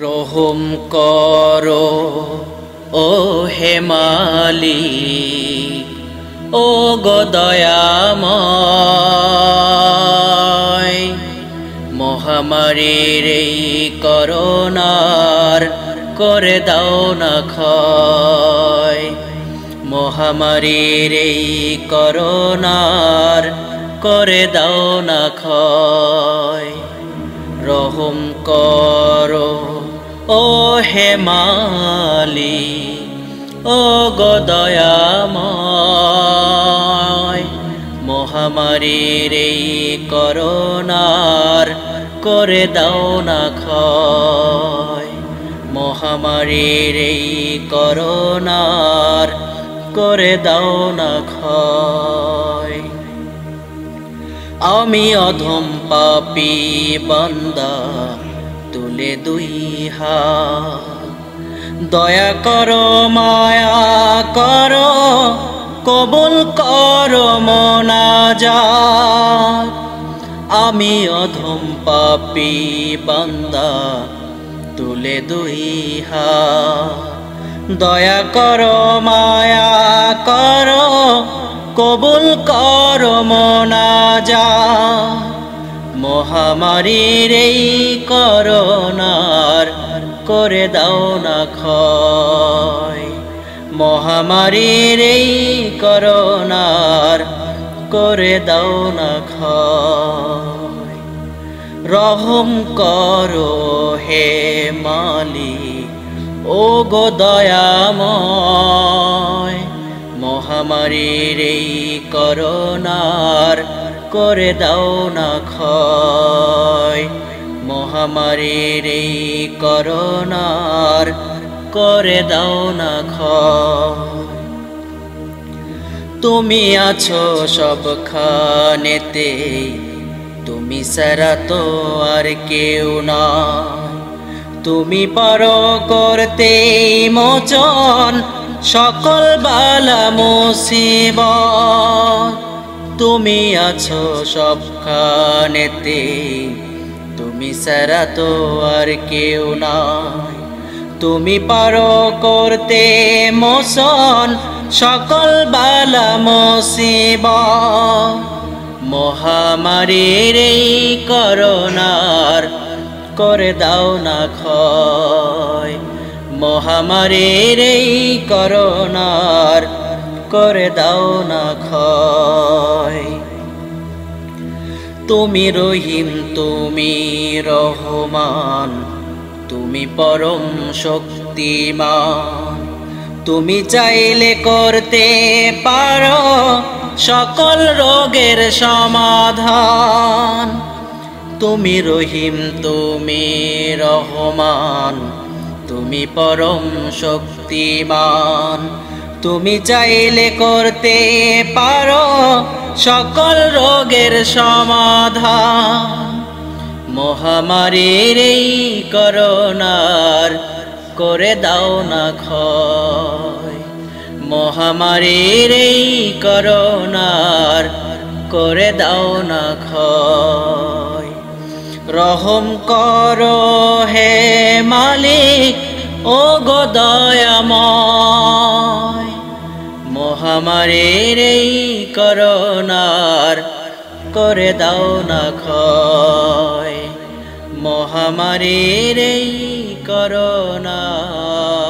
রহম করো, ও হেমালি ও গদয়াময় মহামারীর এই করোনার করে দাও না ক্ষয়। মহামারীর এই করোনার করে দাও না ক্ষয়। রহম করো ও হেমালি ও গদয়াময় মহামারীর এই করোনার করে দাও না ক্ষয়, মহামারীর এই করোনার করে দাও না ক্ষয়। আমি অধম পাপি বান্দা তুলে দুই হাত। দয়া করো, মায়া করো, কবুল করো, মোনাজাত। আমি অধম পাপি বান্দা, তুলে দুই হাত। দয়া করো, মায়া করো, কবুল করো, মোনাজাত। মহামারীর এই করোনার করে দাও না ক্ষয়। মহামারীর এই করোনার করে দাও না ক্ষয়। রহম করো হে মালি ও গো দয়াময়। মহামারীর এই করোনার করে দাও না ক্ষয়। মহামারীর এই করোনার করে দাও না তুমি আছো সবখানেতে, তুমি সারা তো আর কেউ না তুমি পারো করতে মোচন, সকল বালা মুসিবত। তুমি আছো সবখানেতে। তুমি সারা তো আর কেউ নাই। তুমি পারো করতে মোশন সকল বালা মুসিবত মহামারীর এই করোনার করে দাও না ক্ষয়। মহামারীর এই করোনার করে দাও না ক্ষয়। তুমি রহিম, তুমি রহমান, তুমি পরম শক্তিমান। তুমি চাইলে করতে পারো সকল রোগের সমাধান। তুমি রহিম, তুমি রহমান, তুমি পরম শক্তিমান। তুমি চাইলে করতে পারো সকল রোগের সমাধান। মহামারীর এই করোনার করে দাও না ক্ষয়। মহামারীর এই করোনার করে দাও না ক্ষয়। রহম করো হে মালিক ও গো দয়াময় মহামারীর এই করোনার করে দাও না ক্ষয়। মহামারীর এই করোনার